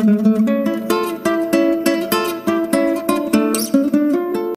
Mm-hmm.